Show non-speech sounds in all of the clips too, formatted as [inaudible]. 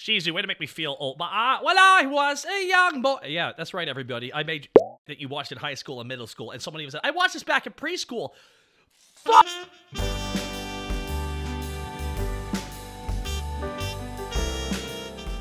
Shizu, way to make me feel old. But uh, when I was a young boy. Yeah, that's right, everybody. I made that you watched in high school and middle school, and someone even said, I watched this back in preschool. Fuck!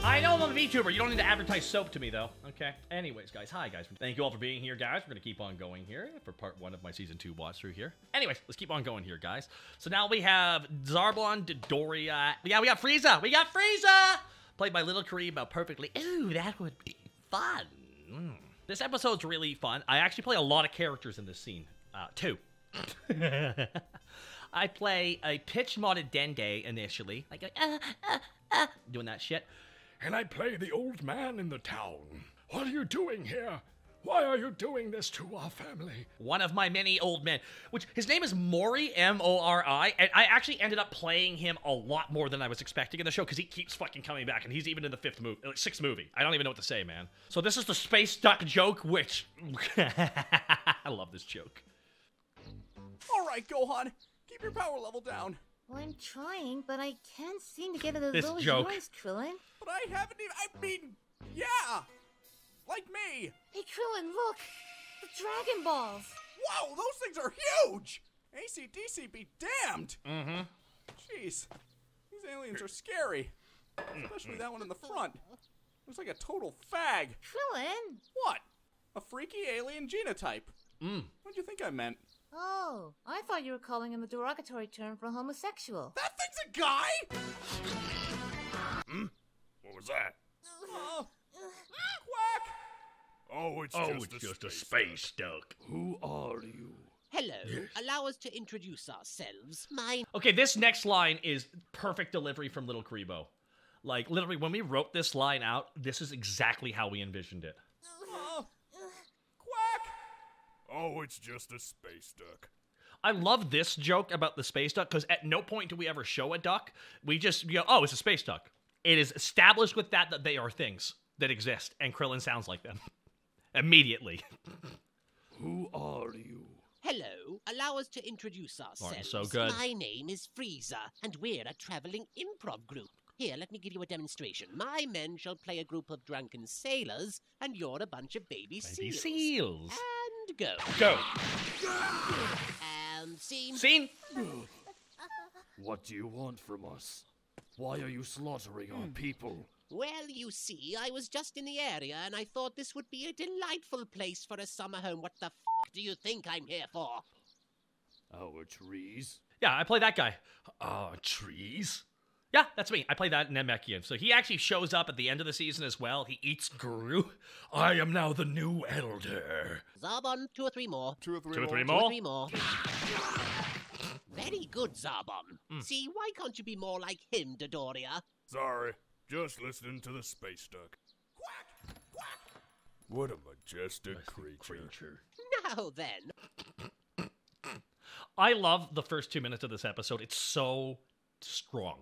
I know I'm a VTuber. You don't need to advertise soap to me, though. Okay. Anyways, guys. Hi, guys. Thank you all for being here, guys. We're going to keep on going here for part one of my season two watch through here. Anyways, let's keep on going here, guys. So now we have Zarbon, Dodoria. Yeah, we got Frieza. We got Frieza! Played by Little Kuriboh perfectly. Ooh, that would be fun. Mm. This episode's really fun. I actually play a lot of characters in this scene. Uh, two. [laughs] I play a pitch modded Dende initially. Like, uh, uh, uh, doing that shit. And I play the old man in the town. What are you doing here? Why are you doing this to our family? One of my many old men, which his name is Mori, M O R I, and I actually ended up playing him a lot more than I was expecting in the show because he keeps fucking coming back, and he's even in the fifth movie, like uh, sixth movie. I don't even know what to say, man. So this is the space duck joke, which [laughs] I love this joke. All right, Gohan, keep your power level down. Well, I'm trying, but I can't seem to get to those This little joke. yours, Krillin. But I haven't even. I mean, yeah, like me. Hey, Krillin, look! The Dragon Balls! Wow, those things are huge. ACDC be damned. Mm-hmm. Jeez, these aliens are scary. Especially that one in the front. Looks like a total fag. Krillin! What? A freaky alien genotype. Mm. What'd you think I meant? Oh, I thought you were calling him a derogatory term for homosexual. That thing's a guy? Hmm? What was that? Uh, quack! Oh, it's Oh, just, it's a, just a space space duck. Who are you? Hello. Allow us to introduce ourselves. My Okay, this next line is perfect delivery from Little Kuriboh. Like, literally, when we wrote this line out, this is exactly how we envisioned it. Uh, quack! Oh, it's just a space duck. I love this joke about the space duck because at no point do we ever show a duck. We just go, oh, it's a space duck. It is established with that that they are things that exist, and Krillin sounds like them [laughs] immediately. Who are you? Hello. Allow us to introduce Martin's ourselves. so good. My name is Frieza, and we're a traveling improv group. Here, let me give you a demonstration. My men shall play a group of drunken sailors, and you're a bunch of baby, Baby seals. seals. And go. Go. And scene. Scene. What do you want from us? Why are you slaughtering our hmm. people? Well, you see, I was just in the area, and I thought this would be a delightful place for a summer home. What the f do you think I'm here for? Oh, Our trees? Yeah, I play that guy. Oh, trees? Yeah, that's me. I play that Namekian. So he actually shows up at the end of the season as well. He eats Guru. I am now the new elder. Zarbon, two or three more. Two or three Two or more. three Two or three more. Very good, Zarbon. Hmm. See, why can't you be more like him, Dodoria? Sorry, just listening to the space duck. Quack! Quack! What a majestic creature. Now then, I love the first two minutes of this episode. It's so strong.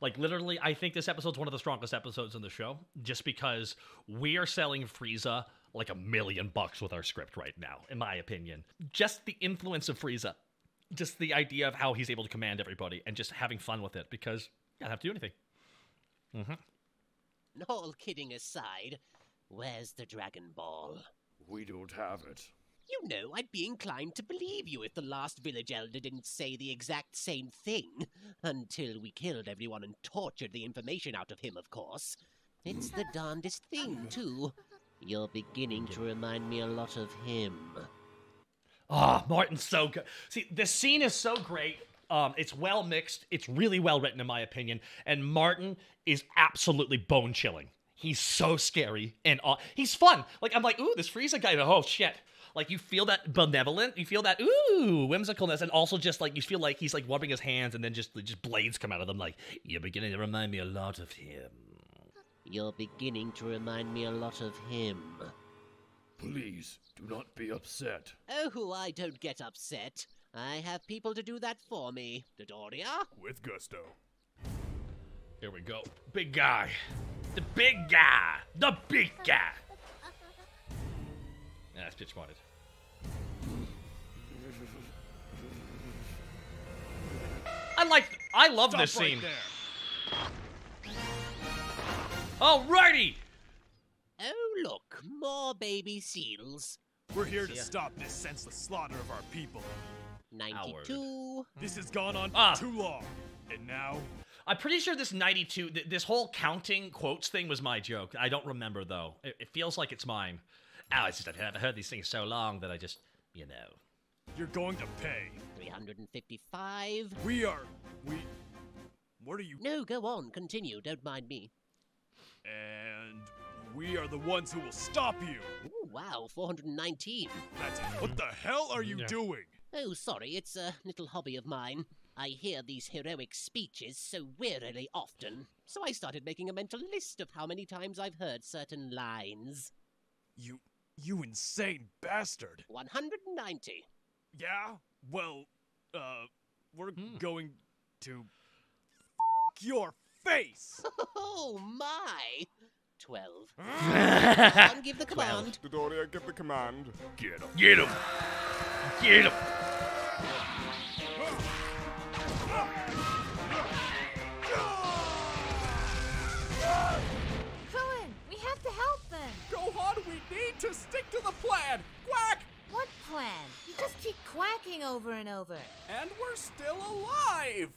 Like literally, I think this episode's one of the strongest episodes in the show, just because we are selling Frieza like a million bucks with our script right now, in my opinion. Just the influence of Frieza, just the idea of how he's able to command everybody, and just having fun with it because you don't have to do anything. Mm-hmm. [laughs] all kidding aside, where's the Dragon Ball? We don't have it. You know, I'd be inclined to believe you if the last village elder didn't say the exact same thing. Until we killed everyone and tortured the information out of him, of course. It's the darndest thing, too. You're beginning to remind me a lot of him. Ah, Martin's so good. See, the scene is so great. Um, it's well mixed. It's really well written, in my opinion. And Martin is absolutely bone chilling. He's so scary and aw- he's fun. Like I'm like, ooh, this Frieza guy. Oh shit! Like you feel that benevolent. You feel that ooh whimsicalness, and also just like you feel like he's like rubbing his hands, and then just just blades come out of them. Like you're beginning to remind me a lot of him. You're beginning to remind me a lot of him. Please, do not be upset. Oh, I don't get upset. I have people to do that for me. Dodoria? With gusto. Here we go. Big guy. The big guy. The big guy. [laughs] Yeah, that's pitch wanted. I like I love this right scene. there. Alrighty! Oh, look, more baby seals. We're here to Yeah. stop this senseless slaughter of our people. 92. This has gone on Ah. too long. And now, I'm pretty sure this 92, th- this whole counting quotes thing was my joke. I don't remember though. It, it feels like it's mine. Oh, it's just I haven't heard these things so long that I just, you know. you're going to pay. 355. We are. We. What are you? No, go on, continue, don't mind me. And we are the ones who will stop you. Ooh, wow, 419. That's it. What the hell are you Yeah. doing? Oh, sorry, it's a little hobby of mine. I hear these heroic speeches so wearily often, so I started making a mental list of how many times I've heard certain lines. You. You insane bastard. 190. Yeah? Well, uh, we're Hmm. going to. F- your face! [laughs] Oh my! 12. [laughs] I'll give the command. Dodoria, give the command. Get him. Get him! Get him! To stick to the plan. Quack! What plan? You just keep quacking over and over. And we're still alive.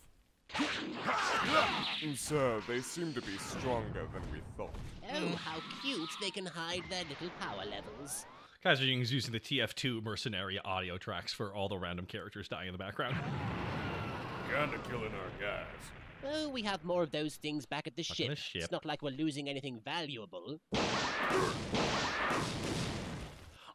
[laughs] Sir, they seem to be stronger than we thought. Oh, how cute they can hide their little power levels. Kaiser Jing's using the TF2 mercenary audio tracks for all the random characters dying in the background. Kinda killing our guys. Oh, we have more of those things back at the Back ship. the ship. It's not like we're losing anything valuable.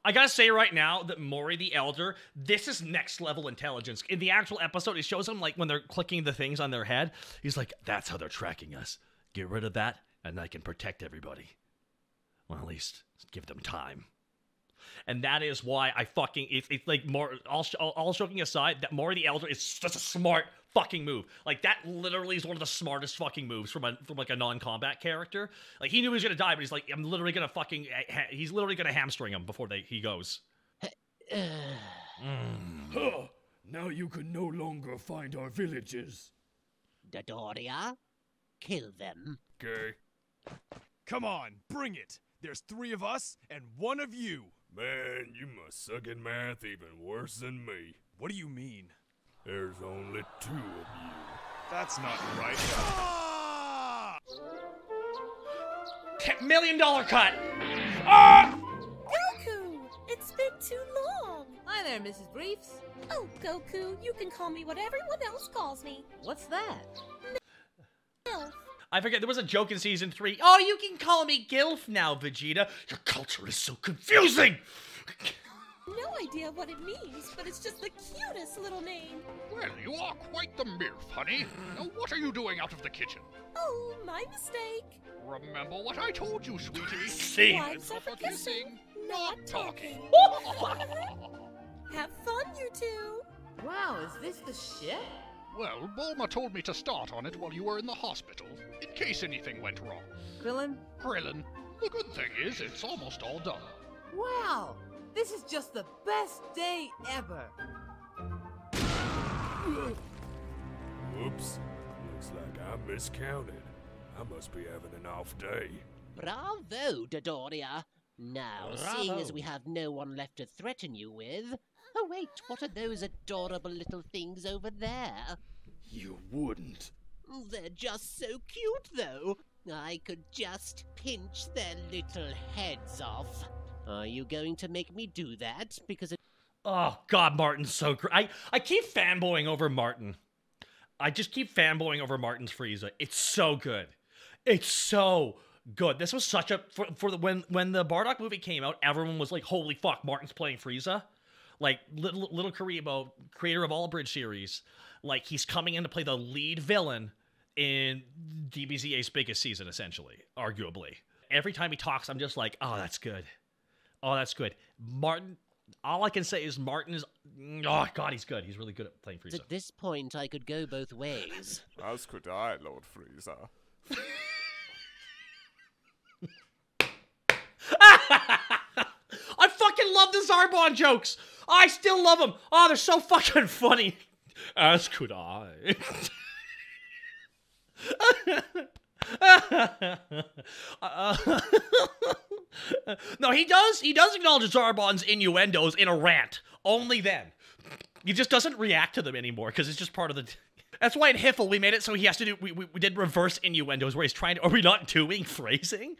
I gotta say right now that Mori the Elder, this is next level intelligence. In the actual episode, it shows them like when they're clicking the things on their head. He's like, "That's how they're tracking us. Get rid of that, and I can protect everybody. Well, at least give them time." And that is why I fucking it's, it's like more all, all joking aside that Mori the Elder is such a smart fucking move. Like that literally is one of the smartest fucking moves from a from like a non-combat character. Like he knew he was gonna die, but he's like I'm literally gonna fucking eh, ha- he's literally gonna hamstring him before they he goes. Huh. [sighs] Now you can no longer find our villages. Dodoria, kill them. Okay. Come on, bring it. There's three of us and one of you. Man, you must suck at math even worse than me. What do you mean? There's only two of you. That's not right. Ah! Ten million dollar cut. Ah! Goku! It's been too long! Hi there, Mrs. Briefs. Oh, Goku, you can call me what everyone else calls me. What's that? Elf. I forget there was a joke in season three. Oh, you can call me Gilf now, Vegeta. Your culture is so confusing. No idea what it means, but it's just the cutest little name. Well, you are quite the MILF, honey. Now, what are you doing out of the kitchen? Oh, my mistake. Remember what I told you, sweetie. [laughs] See. Wives are for kissing, not talking. [laughs] Have fun, you two. Wow, is this the ship? Well, Bulma told me to start on it while you were in the hospital, in case anything went wrong. Krillin? Krillin, the good thing is it's almost all done. Wow, this is just the best day ever. Whoops. Looks like I miscounted. I must be having an off day. Bravo, Dodoria. Now, seeing as we have no one left to threaten you with. Oh, wait, what are those adorable little things over there? You wouldn't. They're just so cute, though. I could just pinch their little heads off. Are you going to make me do that? Because it. Oh God, Martin's so great. I I keep fanboying over Martin. I just keep fanboying over Martin's Frieza. It's so good. It's so good. This was such a for, for the when when the Bardock movie came out, everyone was like, "Holy fuck, Martin's playing Frieza!" Like little little Kuriboh, creator of Abridged Series, like he's coming in to play the lead villain in DBZA's biggest season, essentially, arguably. Every time he talks, I'm just like, "Oh, that's good. Oh, that's good." Martin. All I can say is Martin is. Oh God, he's good. He's really good at playing Frieza. At this point, I could go both ways. [laughs] As could I, Lord Frieza. [laughs] I fucking love the Zarbon jokes. I still love them. Oh, they're so fucking funny. As could I. [laughs] Uh, [laughs] no, he does. He does acknowledge Zarbon's innuendos in a rant. Only then. He just doesn't react to them anymore because it's just part of the. That's why in HFIL we made it so he has to do. We, we, we did reverse innuendos where he's trying to. Are we not doing phrasing?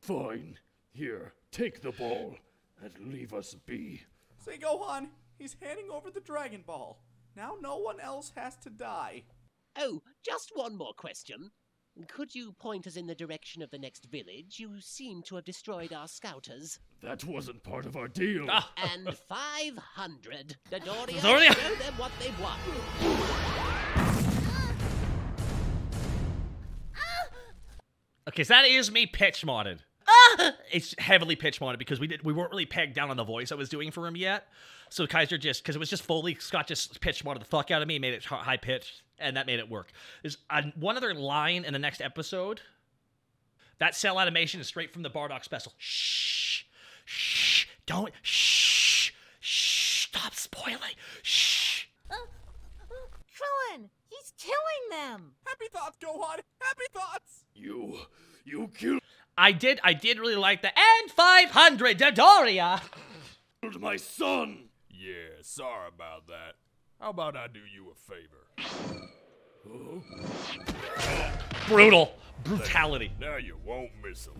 Fine. Here, take the ball and leave us be. Say, Gohan, he's handing over the Dragon Ball. Now no one else has to die. Oh, just one more question. Could you point us in the direction of the next village? You seem to have destroyed our scouters. That wasn't part of our deal. Ah. And 500. Dodoria, [laughs] Dodoria. show them what they want. Okay, so that is me pitch modded. Ah! It's heavily pitch modded because we did we weren't really pegged down on the voice I was doing for him yet. So Kaiser just because it was just Foley, Scott just pitch modded the fuck out of me, made it high pitched, and that made it work. There's uh, one other line in the next episode. That cell animation is straight from the Bardock special. Shh, shh, don't, shh, shh, stop spoiling. Shh. Krillin, he's killing them. Happy thoughts, Gohan! Happy thoughts! You, you killed I did, I did really like the and 500 Dodoria. my son. Yeah, sorry about that. How about I do you a favor? Brutal, brutality. Now you won't miss him.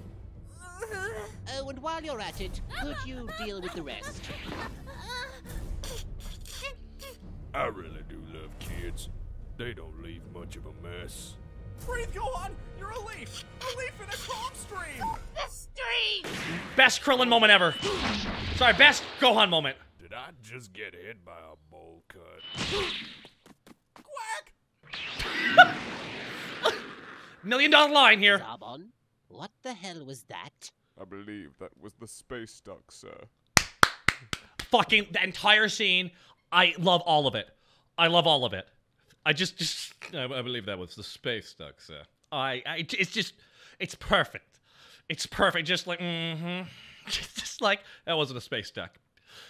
Oh, uh, and while you're at it, could you deal with the rest? I really do love kids. They don't leave much of a mess. Breathe, Gohan! You're a leaf! A leaf in a calm stream! The street. Best Krillin moment ever. Sorry, best Gohan moment. Did I just get hit by a bowl cut? Quack! [laughs] Million dollar line here. Zarbon, what the hell was that? I believe that was the space duck, sir. Fucking the entire scene. I love all of it. I love all of it. I just, just, I, I believe that was the space duck, sir. I, I, it's just, it's perfect. It's perfect. Just like, mm-hmm. [laughs] Just like that wasn't a space duck.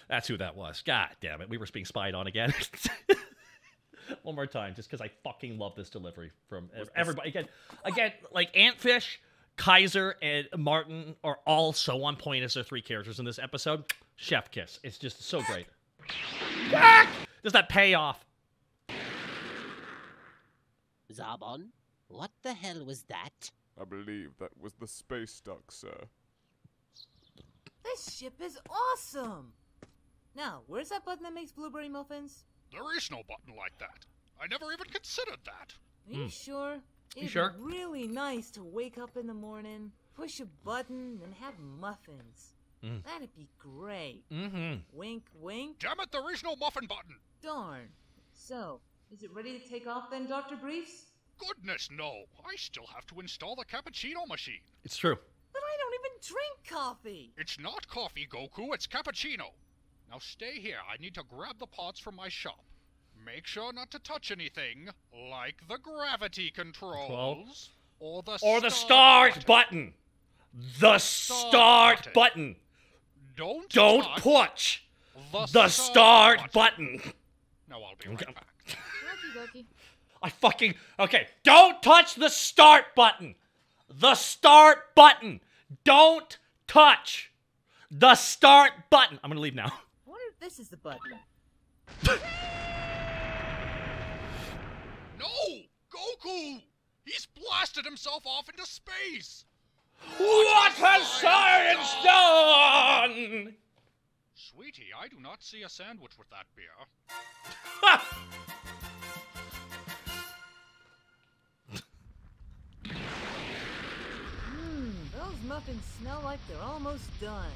That's who that was. God damn it, we were being spied on again. [laughs] One more time, just because I fucking love this delivery from everybody. Again, again, like Antfish, Kaiser, and Martin are all so on point as their three characters in this episode. Chef kiss. It's just so great. Does that pay off? Zarbon, what the hell was that? I believe that was the space duck, sir. This ship is awesome. Now, where's that button that makes blueberry muffins? There is no button like that. I never even considered that. Are you sure? It'd sure? be really nice to wake up in the morning, push a button, and have muffins. That'd be great. Mm-hmm. Wink, wink. Damn it, there is no muffin button. Darn. So, is it ready to take off then, Dr. Briefs? Goodness, no. I still have to install the cappuccino machine. It's true. But I don't even drink coffee. It's not coffee, Goku, it's cappuccino. Now stay here. I need to grab the parts from my shop. Make sure not to touch anything, like the gravity controls or the Or the start button. The start button. button. Don't Don't touch the, the start button. Now I'll be right back. I fucking okay. Don't touch the start button. The start button. Don't touch the start button. I'm gonna leave now. [laughs] I wonder if this is the button. [laughs] No! Goku! He's blasted himself off into space! What has science done? Sweetie, I do not see a sandwich with that beer. Ha! [laughs] Mmm, those muffins smell like they're almost done.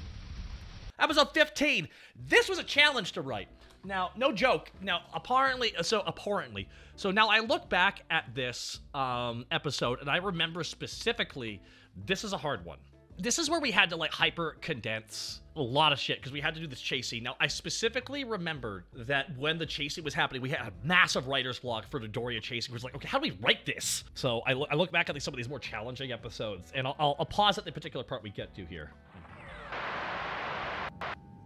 Episode 15. This was a challenge to write. Now, no joke. Now, apparently, so apparently, so now I look back at this um, episode and I remember specifically, this is a hard one. This is where we had to like hyper condense a lot of shit because we had to do this chase scene. Now, I specifically remembered that when the chase scene was happening, we had a massive writer's block for the Doria chasing. It was like, okay, how do we write this? So I, lo- I look back at some of these more challenging episodes, and I'll, I'll, I'll pause at the particular part we get to here.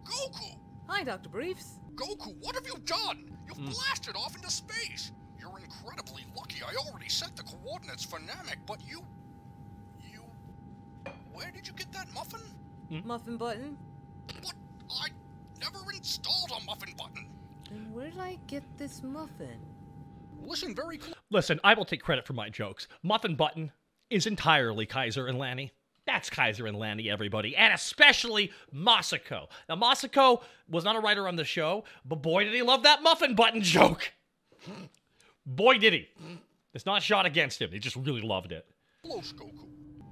Goku! Hi, Dr. Briefs. Goku, what have you done? You've hmm. blasted off into space! You're incredibly lucky I already set the coordinates for Namek, but you. You. Where did you get that muffin? Hmm? Muffin button? But I never installed a muffin button. Then where did I get this muffin? Listen very close. Listen, I will take credit for my jokes. Muffin Button is entirely Kaiser and Lanny. That's Kaiser and Lanny, everybody, and especially Masako. Now, Masako was not a writer on the show, but boy, did he love that muffin button joke. Boy, did he. It's not shot against him. He just really loved it. Close, Goku.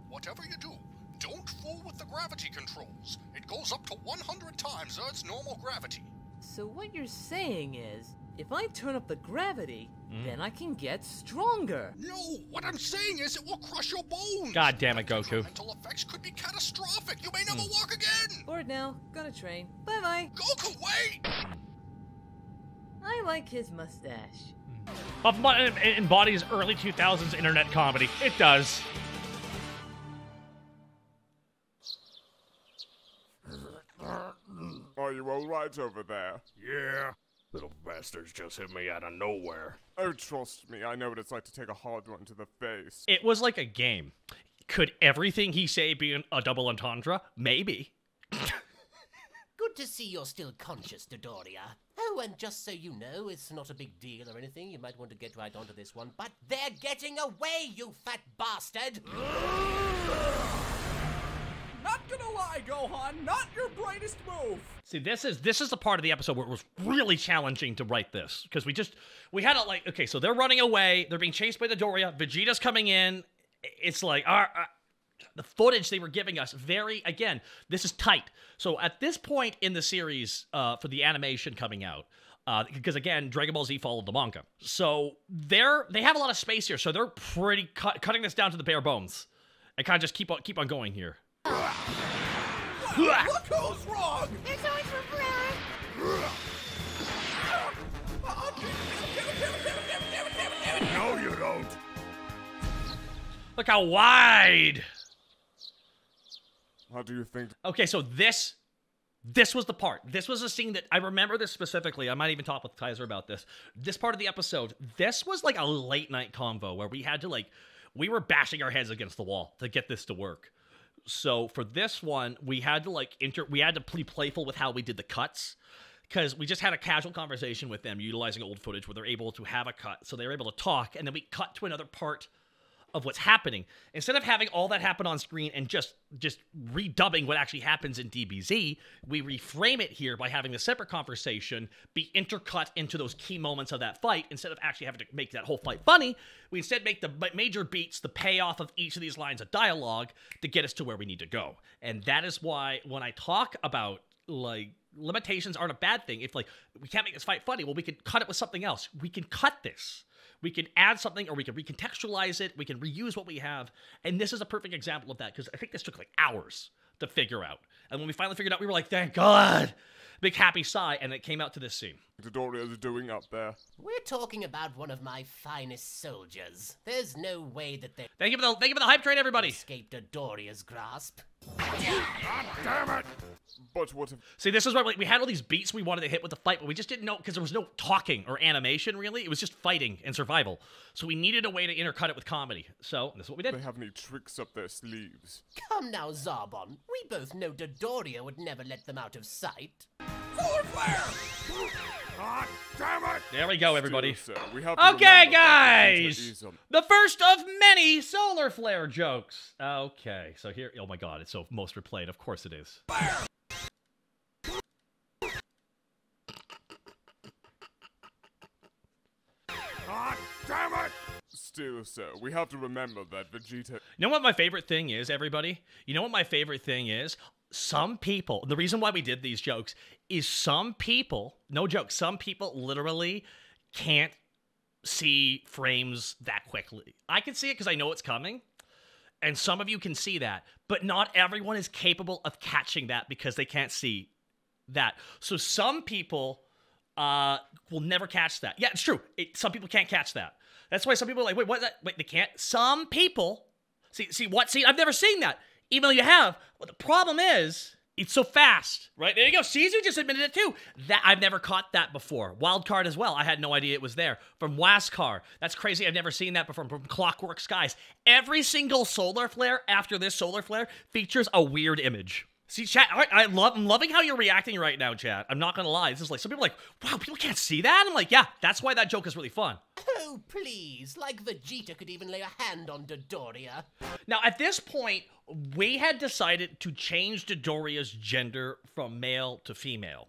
Whatever you do, don't fool with the gravity controls. It goes up to 100 times Earth's normal gravity. So what you're saying is, if I turn up the gravity, mm. then I can get stronger. No, what I'm saying is it will crush your bones. God damn it, The Goku. detrimental effects could be catastrophic. You may never mm. walk again. Bored now, Gotta train. Bye bye. Goku, wait! Mm. I like his mustache. Muffin Button embodies early 2000s internet comedy. It does. Are you alright over there? Yeah. Little bastards just hit me out of nowhere. Oh, trust me, I know what it's like to take a hard one to the face. It was like a game. Could everything he say be an, a double entendre? Maybe. [laughs] Good to see you're still conscious, Dodoria. Oh, and just so you know, it's not a big deal or anything. You might want to get right onto this one, but they're getting away, you fat bastard! Not gonna lie, Gohan, not your brightest move. See, this is this is the part of the episode where it was really challenging to write this because we just we had it like okay, so they're running away, they're being chased by the Doria, Vegeta's coming in. It's like uh, uh, the footage they were giving us very again. This is tight. So at this point in the series, uh, for the animation coming out. Uh, because again, Dragon Ball Z followed the manga, so they're they have a lot of space here. So they're pretty cut, cutting this down to the bare bones, and kind of just keep on keep on going here. Look who's wrong. It's always for Blair. No, you don't. Look how wide. How do you think? Okay, so this this was the part. This was a scene that I remember this specifically. I might even talk with Kaiser about this. This part of the episode, this was like a late night convo where we had to like we were bashing our heads against the wall to get this to work. So for this one, we had to like inter we had to be playful with how we did the cuts because we just had a casual conversation with them utilizing old footage where they're able to have a cut. So they were able to talk and then we cut to another part of what's happening. Instead of having all that happen on screen and just just redubbing what actually happens in DBZ we reframe it here by having the separate conversation be intercut into those key moments of that fight instead of actually having to make that whole fight funny. We instead make the major beats the payoff of each of these lines of dialogue to get us to where we need to go. And that is why when I talk about like limitations aren't a bad thing. If like we can't make this fight funny. Well we can cut it with something else. We can cut this we can add something or we can recontextualize it we can reuse what we have and this is a perfect example of that because i think this took like hours to figure out and when we finally figured out we were like thank god big happy sigh and it came out to this scene Dodoria's doing up there? We're talking about one of my finest soldiers. There's no way that they thank you for the thank you for the hype train everybody escaped Dodoria's grasp. God Damn it. But what if see this is where like, we had all these beats we wanted to hit with the fight but we just didn't know because there was no talking or animation really it was just fighting and survival so we needed a way to intercut it with comedy so this is what we did they have any tricks up their sleeves? Come now, Zarbon. We both know Dodoria would never let them out of sight. Solar flare. God damn it. there we go everybody Still, sir, we Okay, remember that Vegeta guys. The first of many solar flare jokes. Okay, so here. Oh my god, it's so most replayed. Of course it is. God Still, sir, we have to remember that Vegeta. You know what my favorite thing is, everybody? You know what my favorite thing is? Some people, the reason why we did these jokes is some people, no joke, some people literally can't see frames that quickly. I can see it because I know it's coming. And some of you can see that, but not everyone is capable of catching that because they can't see that. So some people uh, will never catch that. Yeah, it's true. It, some people can't catch that. That's why some people are like, wait, what? Wait, they can't. Some people see see what? See, I've never seen that. Even though you have. Well, the problem is It's so fast, right? There you go. Kaiser just admitted it too. That I've never caught that before. Wild card as well. I had no idea it was there. From Waskar. That's crazy. I've never seen that before. From Clockwork Skies. Every single solar flare after this solar flare features a weird image. See, chat. I, I love. I'm loving how you're reacting right now, chat. I'm not gonna lie. This is like some people are like, wow, people can't see that. I'm like, yeah, that's why that joke is really fun. Oh, please. Like Vegeta could even lay a hand on Dodoria. Now, at this point, we had decided to change Dodoria's gender from male to female.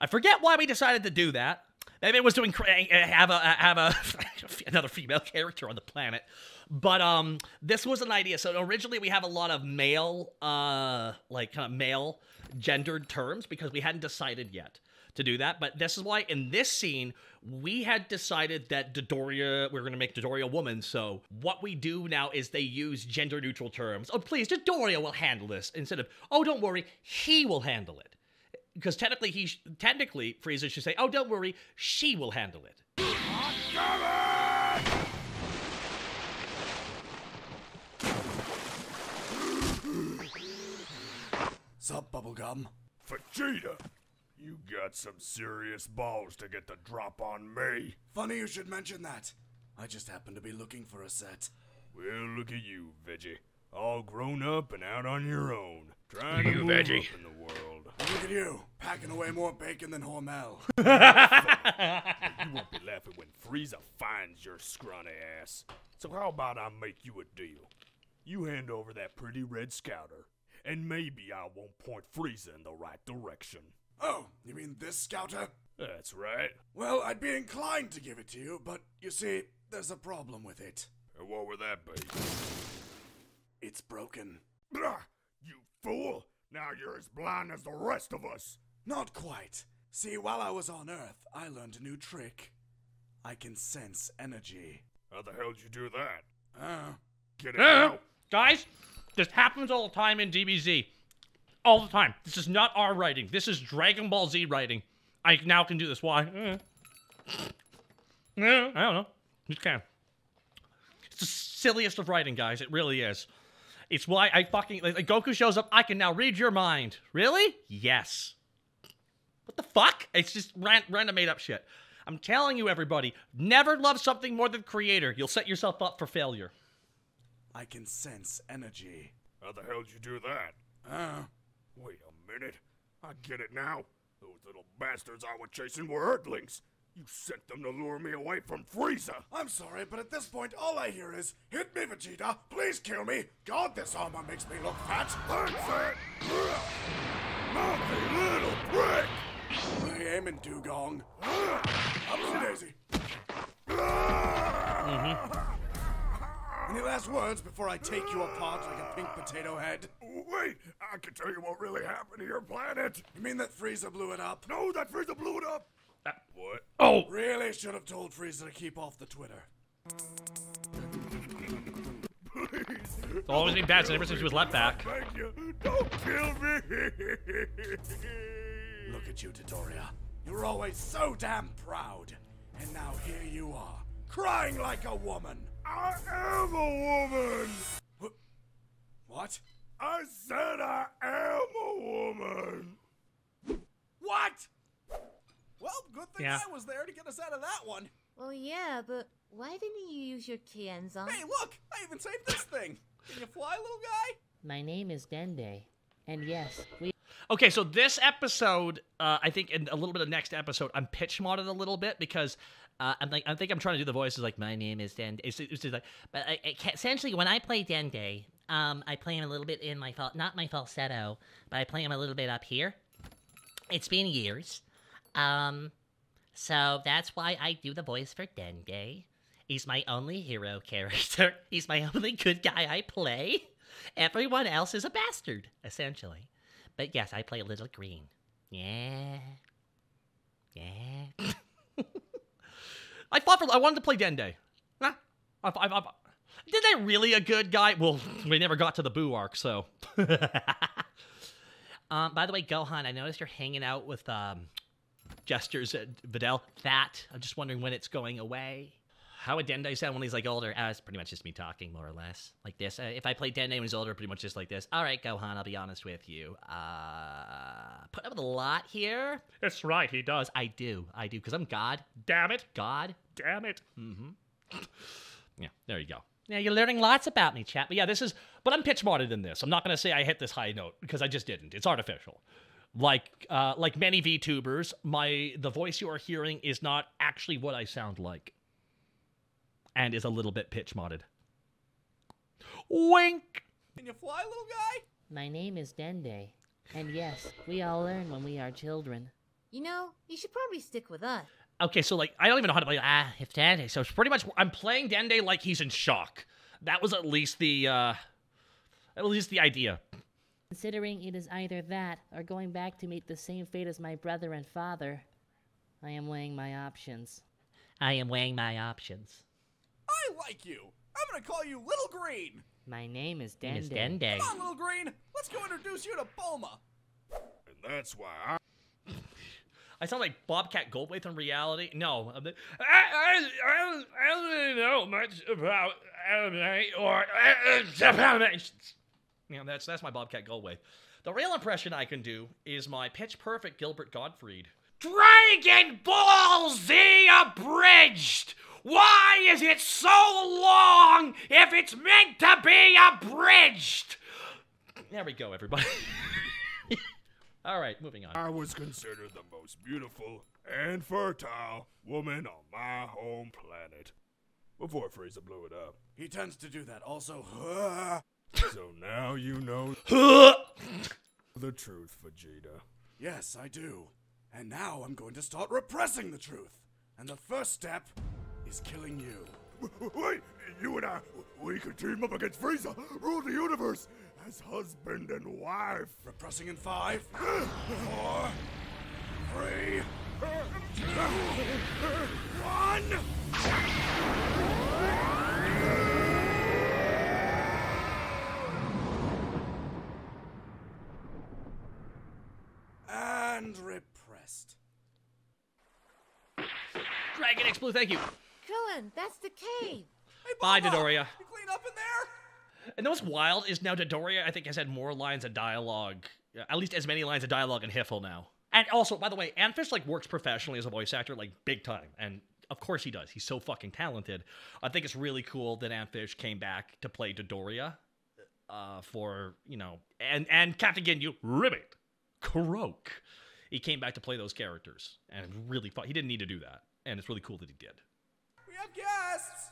I forget why we decided to do that. Maybe it was to incre- have a have a [laughs] another female character on the planet. But um, this was an idea. So originally we have a lot of male, uh, like kind of male gendered terms because we hadn't decided yet to do that. But this is why in this scene we had decided that Dodoria we are going to make Dodoria a woman. So what we do now is they use gender neutral terms. Oh, please, Dodoria will handle this instead of oh, don't worry, he will handle it. Because technically, he sh- technically Frieza should say, "Oh, don't worry, she will handle it." Sup, Bubblegum? Vegeta, you got some serious balls to get the drop on me. Funny you should mention that. I just happened to be looking for a set. Well, look at you, Veggie. All grown up and out on your own. Trying Look at to you, move Veggie. up in the world. Look at you, packing away more bacon than Hormel. [laughs] you won't be laughing when Frieza finds your scrawny ass. So how about I make you a deal? You hand over that pretty red scouter, and maybe I won't point Frieza in the right direction. Oh, you mean this scouter? That's right. Well, I'd be inclined to give it to you, but you see, there's a problem with it. And what would that be? It's broken. Blah, you fool! Now you're as blind as the rest of us. Not quite. See, while I was on Earth, I learned a new trick. I can sense energy. How the hell'd you do that? Uh, Get it Uh, out. guys, this happens all the time in DBZ. All the time. This is not our writing. This is Dragon Ball Z writing. I now can do this. Why? Eh. Eh, I don't know. Just can. It's the silliest of writing, guys. It really is. It's why I fucking like, like, Goku shows up. I can now read your mind. Really? Yes. What the fuck? It's just ran- random made up shit. I'm telling you, everybody, never love something more than creator. You'll set yourself up for failure. I can sense energy. How the hell'd you do that? Huh? Wait a minute. I get it now. Those little bastards I was chasing were Earthlings. You sent them to lure me away from Frieza. I'm sorry, but at this point, all I hear is, Hit me, Vegeta! Please kill me! God, this armor makes me look fat! That's it! Mouthy little prick! I am in Dugong. Upsy daisy. Any last words before I take you apart like a pink potato head? Wait, I can tell you what really happened to your planet. You mean that Frieza blew it up? No, that Frieza blew it up. what? Oh! Really should have told Frieza to keep off the Twitter. It's always been bad since ever since he was let back. Thank you. Don't kill me. [laughs] Look at you, Dodoria. You're always so damn proud. And now here you are, crying like a woman. I am a woman. What? I said I am a woman. What? Well, good thing Yeah. I was there to get us out of that one. Well, yeah, but why didn't you use your Kienzan? Hey, look! I even saved this thing. Can you fly, little guy? My name is Dende. And yes, we Okay, so this episode, uh, I think in a little bit of next episode, I'm pitch modded a little bit because uh, I'm like I think I'm trying to do the voices like my name is Dende. It's, it's just like, but I can't, essentially when I play Dende, um, I play him a little bit in my fal- not my falsetto, but I play him a little bit up here. It's been years, um, so that's why I do the voice for Dende. He's my only hero [laughs] character. He's my only good guy I play. Everyone else is a bastard, essentially. But yes, I play a Little Green. Yeah. Yeah. [laughs] I fought for I wanted to play Dende. Nah, I, I, I, Dende really a good guy? Well, [laughs] we never got to the Boo arc, so. [laughs] Um, by the way, Gohan, I noticed you're hanging out with um, gestures at Videl. That I'm just wondering when it's going away. How would Dende sound when he's like older? Uh, it's pretty much just me talking, more or less, like this. Uh, if I played Dende when he's older, pretty much just like this. All right, Gohan, I'll be honest with you. Uh, put up with a lot here. That's right, he does. I do, I do, because I'm God. Damn it, God. Damn it. Mm-hmm. [laughs] yeah, there you go. Yeah, you're learning lots about me, chat. But yeah, this is. But I'm pitch smarter than this. I'm not gonna say I hit this high note because I just didn't. It's artificial. Like, uh, like many VTubers, my the voice you are hearing is not actually what I sound like, and is a little bit pitch modded. Wink. Can you fly, little guy? My name is Dende. And yes, we all learn when we are children. You know, you should probably stick with us. Okay, so like I don't even know how to play ah if Dende. So it's pretty much I'm playing Dende like he's in shock. That was at least the uh at least the idea. Considering it is either that or going back to meet the same fate as my brother and father, I am weighing my options. I am weighing my options. I like you. I'm gonna call you Little Green. My name is Name is Dende. Dende. Come on, Little Green. Let's go introduce you to Bulma. And that's why I. I sound like Bobcat Goldthwait in reality. No, I'm I, I, I, I don't really know much about anime or uh, animations. Yeah, that's that's my Bobcat Goldthwait. The real impression I can do is my pitch perfect Gilbert Gottfried. Dragon Ball Z abridged. Why is it so long if it's meant to be abridged? There we go, everybody. [laughs] All right, moving on. I was considered the most beautiful and fertile woman on my home planet before Frieza blew it up. He tends to do that also. so now you know the truth, Vegeta. yes, I do. And now I'm going to start repressing the truth. And the first step is killing you. Wait, you and I, we could team up against Frieza, rule the universe as husband and wife. Repressing in five, [gasps] four, three, two, one. And repressed. Dragon X Blue, thank you. Krillin, that's the cave. Hey, Bye, Bulma, Dodoria. You clean up in there? And what's wild is now Dodoria, I think, has had more lines of dialogue, uh, at least as many lines of dialogue in HFIL now. And also, by the way, Antfish like works professionally as a voice actor, like big time. And of course he does. He's so fucking talented. I think it's really cool that Antfish came back to play Dodoria uh, for you know, and and Captain Ginyu Ribbit, Croak. He came back to play those characters, and really fun. He didn't need to do that, and it's really cool that he did. We have guests.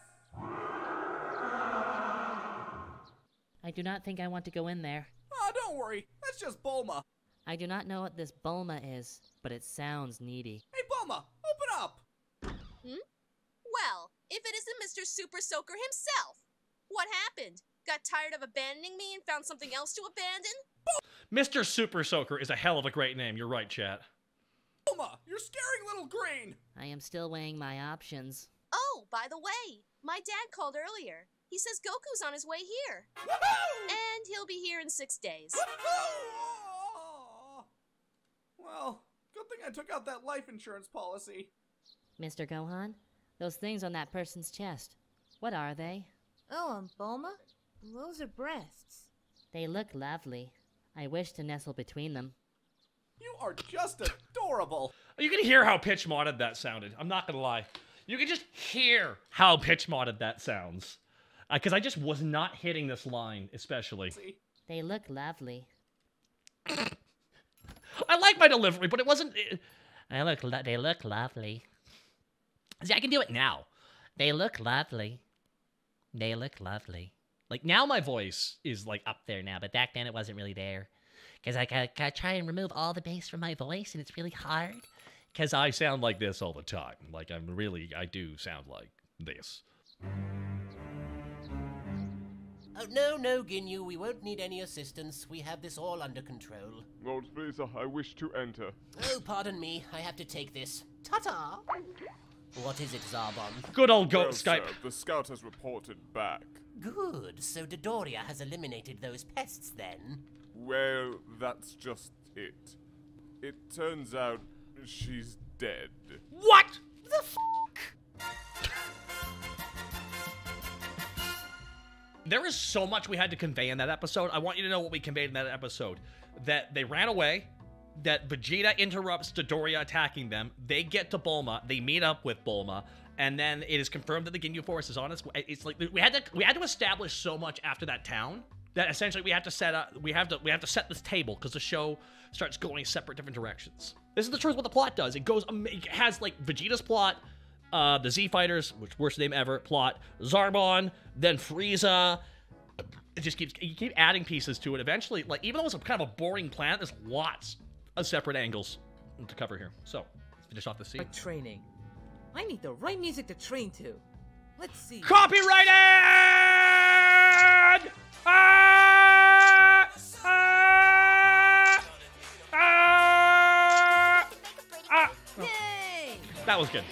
I do not think I want to go in there. Oh, don't worry. That's just Bulma. I do not know what this Bulma is, but it sounds needy. Hey, Bulma, open up. Hmm? Well, if it isn't Mr. Super Soaker himself. What happened? Got tired of abandoning me and found something else to abandon? Mr. Super Soaker is a hell of a great name. You're right, chat. Bulma, you're scaring little green. I am still weighing my options. Oh, by the way, my dad called earlier. He says Goku's on his way here. Woohoo! And he'll be here in six days. Aw. Well, good thing I took out that life insurance policy. Mr. Gohan, those things on that person's chest, what are they? Oh, um, Bulma? Those are breasts. They look lovely. I wish to nestle between them. You are just adorable. You can hear how pitch modded that sounded. I'm not gonna lie. You can just hear how pitch modded that sounds. Uh, because I just was not hitting this line, especially. They look lovely. [laughs] I like my delivery, but it wasn't. It, They look, lo- they look lovely. See, I can do it now. They look lovely. They look lovely. like now, my voice is like up there now, But back then it wasn't really there. Because I gotta, gotta try and remove all the bass from my voice, and it's really hard. Because I sound like this all the time. Like I'm really, I do sound like this. Oh, no, no, Ginyu, we won't need any assistance. We have this all under control. Lord Frieza, I wish to enter. Oh, pardon me, I have to take this. Ta-ta! What is it, Zarbon? Good old go Well, Skype. sir, the scout has reported back. Good, so Dodoria has eliminated those pests then? Well, that's just it. It turns out she's dead. What the f? there is so much we had to convey in that episode. I want you to know what we conveyed in that episode. That they ran away, that Vegeta interrupts Dodoria attacking them, they get to Bulma, they meet up with Bulma, and then it is confirmed that the Ginyu Force is on its way. It's like we had to we had to establish so much after that town that essentially we have to set up we have to we have to set this table because the show starts going separate different directions. This is the truth what the plot does. It goes it has like Vegeta's plot, uh, the Z Fighters, which worst name ever, plot, Zarbon, then Frieza. It just keeps you keep adding pieces to it. Eventually, like even though it's a kind of a boring planet, there's lots of separate angles to cover here. So let's finish off the scene. Training. I need the right music to train to. Let's see. Copyrighted! That was good.